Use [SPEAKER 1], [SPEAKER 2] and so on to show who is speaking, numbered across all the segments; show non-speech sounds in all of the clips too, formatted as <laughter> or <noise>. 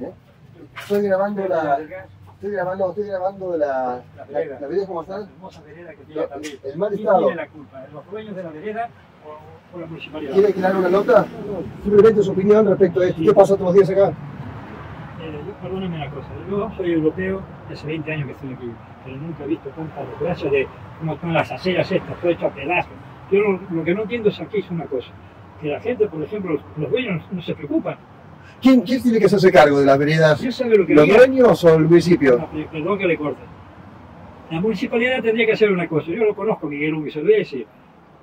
[SPEAKER 1] ¿Eh? Estoy grabando la. Estoy grabando, estoy grabando la.
[SPEAKER 2] La vereda.
[SPEAKER 1] la vereda como está.
[SPEAKER 2] La hermosa vereda que tiene
[SPEAKER 1] Lo-
[SPEAKER 2] también.
[SPEAKER 1] el mal
[SPEAKER 2] ¿Quién
[SPEAKER 1] estado.
[SPEAKER 2] tiene la culpa? ¿Los dueños de la vereda o, o la municipalidad?
[SPEAKER 1] ¿Quiere haga una nota? Simplemente su opinión respecto a esto. ¿Qué pasa todos los días acá?
[SPEAKER 2] Eh, perdóname una cosa, yo soy europeo hace 20 años que estoy aquí, pero nunca he visto tanta desgracia de cómo están las aceras estas, todo hecho a pedazos. Yo lo, lo que no entiendo es aquí es una cosa, que la gente, por ejemplo, los, los dueños no se preocupan.
[SPEAKER 1] ¿Quién, ¿Quién tiene que hacerse cargo de las veredas?
[SPEAKER 2] Lo que
[SPEAKER 1] ¿Los dueños o el municipio?
[SPEAKER 2] Perdón que le corte. La municipalidad tendría que hacer una cosa, yo lo conozco, Miguel Ubi, se lo voy a decir.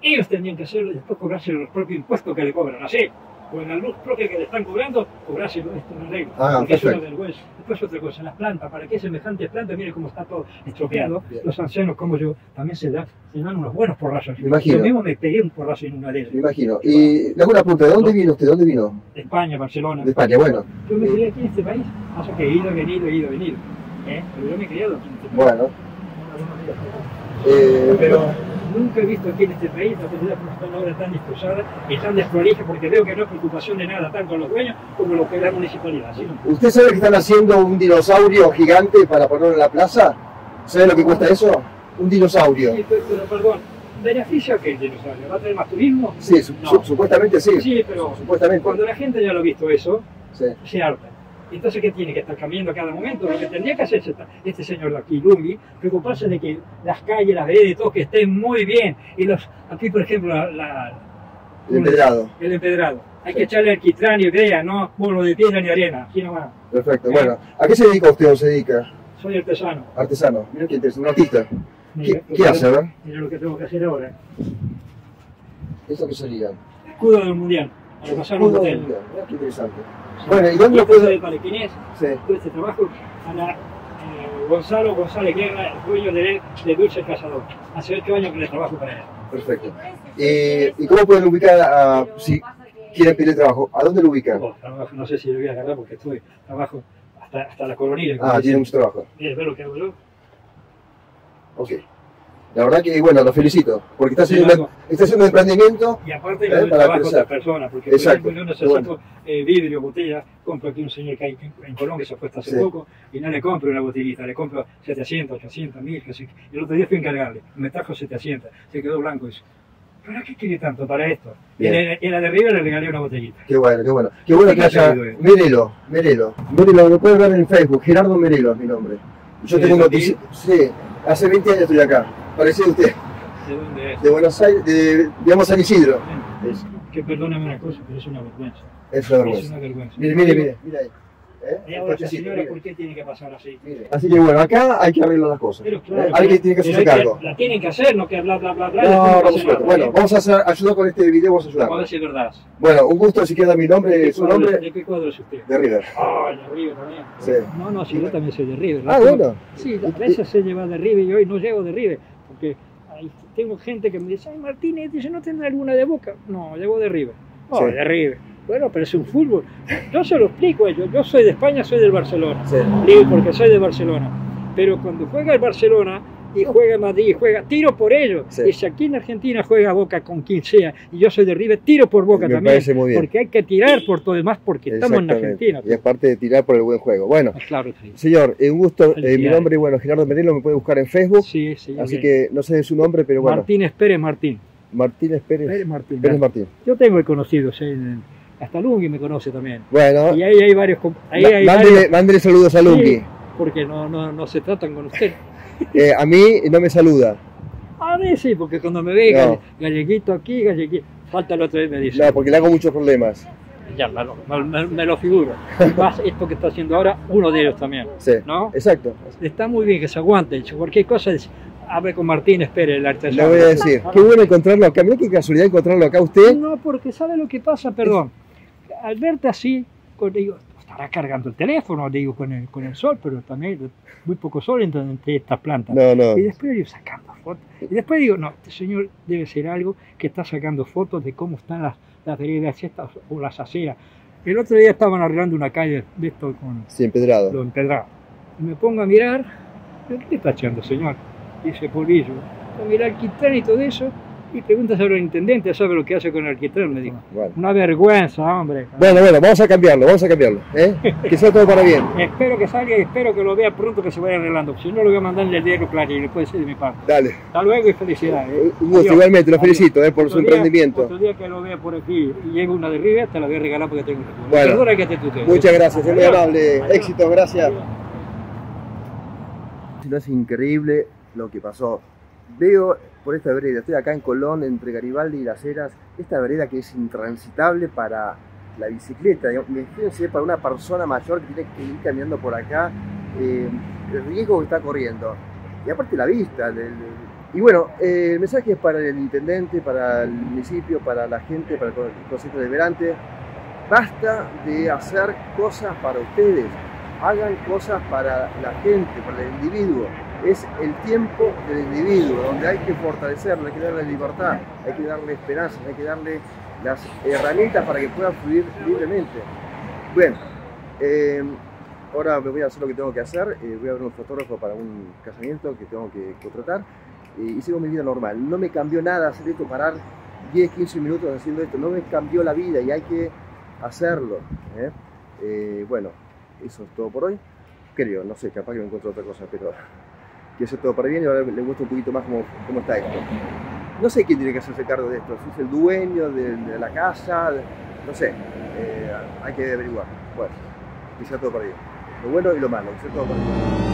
[SPEAKER 2] Ellos tendrían que hacerlo y después cobrarse los propios impuestos que le cobran, así. O en la luz propia que le están cobrando, cobrárselo, esto no es regla.
[SPEAKER 1] Ah,
[SPEAKER 2] porque es una vergüenza. Después otra cosa, las plantas, ¿para qué semejantes plantas? Mire cómo está todo estropeado.
[SPEAKER 1] Bien.
[SPEAKER 2] Los ancianos como yo también se dan, se dan unos buenos porrazos.
[SPEAKER 1] Me imagino.
[SPEAKER 2] Yo mismo me pegué un porrazo en una de ellas.
[SPEAKER 1] Me imagino. Y le hago una pregunta, ¿de dónde vino usted? ¿De dónde vino?
[SPEAKER 2] De España, Barcelona.
[SPEAKER 1] De España, bueno.
[SPEAKER 2] Yo me crié aquí en este país. Pasa que he ido, he venido, he ido, he venido. ¿Eh? Pero yo me he criado aquí en este país.
[SPEAKER 1] Bueno. Eh,
[SPEAKER 2] Pero nunca he visto aquí en este país la sociedad están ahora tan dispersadas y tan desprolija porque veo que no hay preocupación de nada, tanto los dueños como los que la municipalidad. ¿sí?
[SPEAKER 1] ¿Usted sabe que están haciendo un dinosaurio gigante para ponerlo en la plaza? ¿Sabe lo que cuesta eso? Un dinosaurio.
[SPEAKER 2] Sí, pero, perdón, ¿beneficia a qué el dinosaurio? ¿Va a tener más turismo?
[SPEAKER 1] Sí, su-
[SPEAKER 2] No.
[SPEAKER 1] su- supuestamente sí.
[SPEAKER 2] Sí, pero
[SPEAKER 1] Supuestamente.
[SPEAKER 2] cuando la gente ya lo ha visto eso,
[SPEAKER 1] Sí.
[SPEAKER 2] se harta. Entonces, ¿qué tiene que estar cambiando a cada momento? Lo que tendría que hacer este- señor de aquí, Lungi, preocuparse de que las calles, las veredas y todo que estén muy bien. Y los, aquí, por ejemplo, la, la-
[SPEAKER 1] El empedrado.
[SPEAKER 2] el empedrado. Hay
[SPEAKER 1] Sí.
[SPEAKER 2] que echarle alquitrán y brea, no bolo de piedra ni arena. Aquí nomás.
[SPEAKER 1] Perfecto. Bueno, ¿a qué se dedica usted o se dedica?
[SPEAKER 2] Soy artesano.
[SPEAKER 1] Artesano. Mira qué interesante. Un artista.
[SPEAKER 2] Mira,
[SPEAKER 1] ¿Qué, qué hace, a ver?
[SPEAKER 2] Mira lo que tengo que hacer ahora.
[SPEAKER 1] ¿Esto qué sería?
[SPEAKER 2] Escudo del mundial. Al pasar un hotel.
[SPEAKER 1] Mira qué interesante. Bueno, ¿y dónde lo puedo...?
[SPEAKER 2] el palequinés.
[SPEAKER 1] Sí.
[SPEAKER 2] todo este trabajo para eh, Gonzalo González Guerra, el dueño de, de Dulce Cazador. Hace ocho años que le trabajo para él.
[SPEAKER 1] Perfecto. Eh, ¿Y cómo pueden ubicar a, si quieren pedir trabajo? ¿A dónde lo ubican?
[SPEAKER 2] Oh, trabajo, no sé si lo voy a agarrar porque estoy, trabajo hasta, hasta la como
[SPEAKER 1] Ah, tiene mucho trabajo.
[SPEAKER 2] ¿Quieres ver lo que hago yo?
[SPEAKER 1] Ok. La verdad que, bueno, lo felicito, porque está
[SPEAKER 2] Sí,
[SPEAKER 1] haciendo,
[SPEAKER 2] algo.
[SPEAKER 1] está haciendo un emprendimiento.
[SPEAKER 2] Y aparte
[SPEAKER 1] Eh,
[SPEAKER 2] doy
[SPEAKER 1] para
[SPEAKER 2] trabajo otras personas, porque
[SPEAKER 1] Exacto.
[SPEAKER 2] ejemplo, yo necesito eh, vidrio, botella, compro aquí un señor que hay en, Colombia, se fue hasta hace
[SPEAKER 1] Sí.
[SPEAKER 2] poco, y no le compro una botellita, le compro 700, 800, 1000, que sí. Y el otro día fui a encargarle, me trajo 700, se quedó blanco dice, ¿para qué quiere tanto para esto?
[SPEAKER 1] Bien.
[SPEAKER 2] en, la de arriba le regalé una botellita.
[SPEAKER 1] Qué bueno, qué bueno. Qué bueno
[SPEAKER 2] ¿Qué
[SPEAKER 1] que haya... Merelo, Merelo. Merelo, lo puedes ver en Facebook. Gerardo Merelo es mi nombre. Yo
[SPEAKER 2] ¿De
[SPEAKER 1] tengo Sí, hace 20 años estoy acá. Parecido a usted.
[SPEAKER 2] ¿De dónde es?
[SPEAKER 1] De Buenos Aires, de, digamos, San Isidro. Es,
[SPEAKER 2] Que perdóname una cosa, pero es una vergüenza.
[SPEAKER 1] es una
[SPEAKER 2] Es
[SPEAKER 1] vergüenza.
[SPEAKER 2] una vergüenza.
[SPEAKER 1] Mire, mire, mire. mire ahí. ¿Eh?
[SPEAKER 2] Ahora esta señora,
[SPEAKER 1] mire.
[SPEAKER 2] ¿por qué tiene que pasar así?
[SPEAKER 1] Mire. Así que bueno, acá hay que arreglar las cosas.
[SPEAKER 2] Pero
[SPEAKER 1] ¿eh?
[SPEAKER 2] claro,
[SPEAKER 1] Alguien tiene que hacerse cargo.
[SPEAKER 2] La tienen que hacer, no que bla bla bla bla.
[SPEAKER 1] No, supuesto.
[SPEAKER 2] nada,
[SPEAKER 1] Bueno,
[SPEAKER 2] ¿eh?
[SPEAKER 1] vamos a hacer, ayudar con este video, vamos a
[SPEAKER 2] Vamos a
[SPEAKER 1] ayudar.
[SPEAKER 2] decir verdad.
[SPEAKER 1] Bueno, un gusto si queda mi
[SPEAKER 2] ¿De
[SPEAKER 1] nombre, su
[SPEAKER 2] cuadro-
[SPEAKER 1] nombre,
[SPEAKER 2] ¿De qué cuadro es usted?
[SPEAKER 1] de River.
[SPEAKER 2] Ah, de River también.
[SPEAKER 1] Sí.
[SPEAKER 2] No, no, sí, yo también soy de River.
[SPEAKER 1] Ah, bueno.
[SPEAKER 2] Sí, a veces se lleva de River y hoy no llego de River. Porque tengo gente que me dice, ay Martínez, dice, ¿no tendrá alguna de Boca? No, llevo de River. No,
[SPEAKER 1] Sí.
[SPEAKER 2] de River. Bueno, pero es un fútbol. Yo se lo explico a ellos. Yo soy de España, soy del Barcelona.
[SPEAKER 1] Sí.
[SPEAKER 2] Digo, porque soy de Barcelona. Pero cuando juega el Barcelona y juega Madrid, juega, tiro por ellos.
[SPEAKER 1] Sí.
[SPEAKER 2] Y si aquí en Argentina juega Boca con quien sea, y yo soy de River, tiro por Boca
[SPEAKER 1] Me
[SPEAKER 2] también.
[SPEAKER 1] muy bien.
[SPEAKER 2] Porque hay que tirar por todo demás, porque estamos en. Argentina.
[SPEAKER 1] Y aparte de tirar por el buen juego. Bueno,
[SPEAKER 2] Ah, Claro, sí.
[SPEAKER 1] señor, eh, un gusto. Eh, mi nombre, bueno, Gerardo Merelo, me puede buscar en Facebook.
[SPEAKER 2] Sí, sí.
[SPEAKER 1] Así que no sé su nombre, pero bueno.
[SPEAKER 2] Martínez Pérez Martín.
[SPEAKER 1] Martínez Pérez.
[SPEAKER 2] Pérez Martín.
[SPEAKER 1] Pérez Martín.
[SPEAKER 2] Yo tengo conocidos, eh, hasta Lungi me conoce también.
[SPEAKER 1] Bueno,
[SPEAKER 2] Y ahí hay varios, ahí hay
[SPEAKER 1] mándele,
[SPEAKER 2] varios-
[SPEAKER 1] mándele saludos a Lungi.
[SPEAKER 2] Sí, porque no, no, no se tratan con usted.
[SPEAKER 1] Eh, a mí no me saluda.
[SPEAKER 2] A mí sí, porque cuando me ve
[SPEAKER 1] No.
[SPEAKER 2] galle- galleguito aquí, galleguito, falta el otro día me dice,
[SPEAKER 1] No, porque le hago muchos problemas.
[SPEAKER 2] ya me me- lo figuro. Y más esto que está haciendo ahora, uno de ellos también.
[SPEAKER 1] Sí.
[SPEAKER 2] ¿No?
[SPEAKER 1] Exacto.
[SPEAKER 2] Está muy bien que se aguante. Cualquier cosa, es- hable con Martínez Pérez, el
[SPEAKER 1] Le
[SPEAKER 2] artesano.
[SPEAKER 1] voy a decir. Qué bueno encontrarlo acá. Mira qué casualidad encontrarlo acá usted.
[SPEAKER 2] No, porque ¿sabe lo que pasa? Perdón. Al verte así, digo, estará cargando el teléfono, digo, con el, con el sol, pero también muy poco sol entre, entre estas plantas.
[SPEAKER 1] No, no.
[SPEAKER 2] Y después digo, sacando fotos. Y después digo, no, este señor debe ser algo que está sacando fotos de cómo están las, las veredas estas o las aceras. El otro día estaban arreglando una calle de esto con
[SPEAKER 1] Sí, empedrado.
[SPEAKER 2] lo empedrado. Y me pongo a mirar, ¿qué está echando, señor? Dice polvillo. A mirar quitrán y todo eso. Y pregúntaselo al intendente, sabe lo que hace con el alquitrán, me dijo.
[SPEAKER 1] Bueno.
[SPEAKER 2] Una vergüenza, hombre.
[SPEAKER 1] Bueno, bueno, vamos a cambiarlo, vamos a cambiarlo. ¿eh? Que sea todo para bien. <laughs>
[SPEAKER 2] Espero que salga y espero que lo vea pronto que se vaya arreglando. Si no, lo voy a mandar en el diario Clarín, le puede ser de mi parte.
[SPEAKER 1] Dale.
[SPEAKER 2] Hasta luego y felicidades. ¿eh?
[SPEAKER 1] Un gusto,
[SPEAKER 2] Adiós.
[SPEAKER 1] igualmente, lo
[SPEAKER 2] Adiós.
[SPEAKER 1] felicito ¿eh? por su
[SPEAKER 2] día-
[SPEAKER 1] emprendimiento.
[SPEAKER 2] Otro día que lo vea por aquí y llegue una de River, te la voy a regalar porque tengo un recuerdo.
[SPEAKER 1] Bueno.
[SPEAKER 2] Perdona que te tutee.
[SPEAKER 1] Muchas gracias, es muy amable.
[SPEAKER 2] Adiós.
[SPEAKER 1] Éxitos, gracias. No es increíble lo que pasó. Veo por esta vereda, estoy acá en Colón, entre Garibaldi y Las Heras, esta vereda que es intransitable para la bicicleta. Imagínense para una persona mayor que tiene que ir caminando por acá, eh, el riesgo que está corriendo. Y aparte la vista. y bueno, eh, el mensaje es para el intendente, para el municipio, para la gente, para el Consejo Deliberante. Basta de hacer cosas para ustedes hagan cosas para la gente, para el individuo. Es el tiempo del individuo, donde hay que fortalecerlo, hay que darle libertad, hay que darle esperanza, hay que darle las herramientas para que pueda fluir libremente. Bueno, eh, ahora me voy a hacer lo que tengo que hacer, eh, voy a ver un fotógrafo para un casamiento que tengo que contratar y sigo mi vida normal. No me cambió nada hacer esto, parar 10, 15 minutos haciendo esto, no me cambió la vida y hay que hacerlo. Eh, bueno, eso es todo por hoy. Creo, no sé, capaz que me encuentro otra cosa, pero que es todo para bien y ahora le muestro un poquito más cómo, cómo está esto. No sé quién tiene que hacerse cargo de esto, si es el dueño de, de la casa, no sé, eh, hay que averiguar. Bueno, que sea todo para bien. Lo bueno y lo malo, que sea todo para bien.